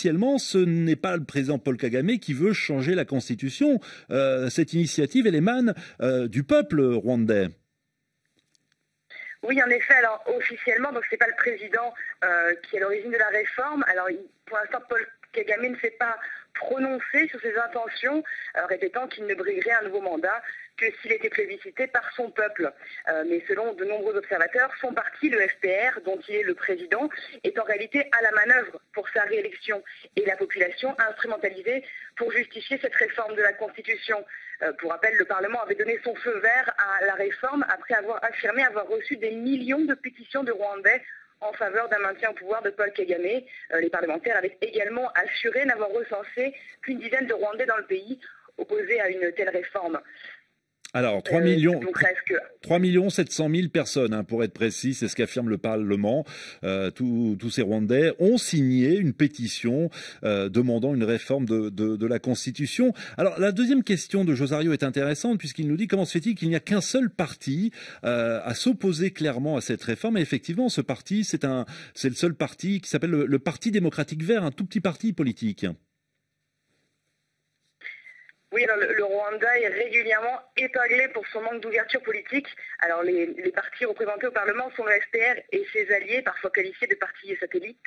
Officiellement, ce n'est pas le président Paul Kagame qui veut changer la constitution. cette initiative, elle émane du peuple rwandais. Oui, en effet. Alors officiellement, donc c'est pas le président qui est à l'origine de la réforme. Alors pour l'instant, Paul Kagame ne s'est pas prononcé sur ses intentions, euh, répétant qu'il ne briguerait un nouveau mandat que s'il était plébiscité par son peuple. Euh, mais selon de nombreux observateurs, son parti, le FPR, dont il est le président, est en réalité à la manœuvre pour sa réélection et la population instrumentalisée pour justifier cette réforme de la Constitution. Euh, pour rappel, le Parlement avait donné son feu vert à la réforme après avoir affirmé avoir reçu des millions de pétitions de Rwandais en faveur d'un maintien au pouvoir de Paul Kagame. Euh, les parlementaires avaient également assuré n'avoir recensé qu'une dizaine de Rwandais dans le pays opposés à une telle réforme. Alors, 3 euh, millions, 3 millions 700 000 personnes, hein, pour être précis, c'est ce qu'affirme le Parlement. Euh, tous, ces Rwandais ont signé une pétition euh, demandant une réforme de, la Constitution. Alors, la deuxième question de Josario est intéressante puisqu'il nous dit comment se fait-il qu'il n'y a qu'un seul parti à s'opposer clairement à cette réforme? Et effectivement, ce parti, c'est un, c'est le seul parti qui s'appelle le Parti démocratique vert, un tout petit parti politique. Oui, le, Rwanda est régulièrement épinglé pour son manque d'ouverture politique. Alors les, partis représentés au Parlement sont le FPR et ses alliés, parfois qualifiés de partis satellites.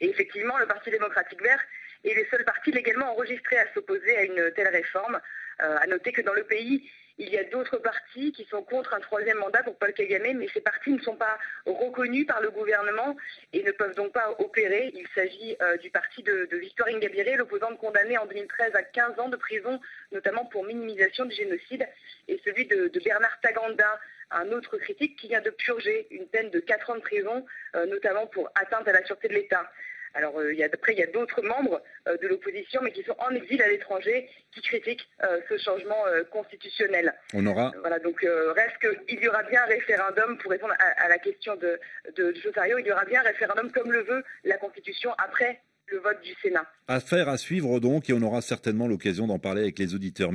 Et effectivement, le Parti démocratique vert est le seul parti légalement enregistré à s'opposer à une telle réforme. Euh, à noter que dans le pays, il y a d'autres partis qui sont contre un troisième mandat pour Paul Kagame, mais ces partis ne sont pas reconnus par le gouvernement et ne peuvent donc pas opérer. Il s'agit euh, du parti de, Victoire Ingabire, l'opposante condamné en 2013 à 15 ans de prison, notamment pour minimisation du génocide, et celui de, Bernard Taganda, un autre critique qui vient de purger une peine de 4 ans de prison, euh, notamment pour atteinte à la sûreté de l'État. Alors euh, après, il y a d'autres membres euh, de l'opposition, mais qui sont en exil à l'étranger, qui critiquent euh, ce changement constitutionnel. On aura. voilà, donc reste qu'il y aura bien un référendum pour répondre à, la question de, de, Josario. Il y aura bien un référendum comme le veut la Constitution après le vote du Sénat. Affaire à suivre donc, et on aura certainement l'occasion d'en parler avec les auditeurs.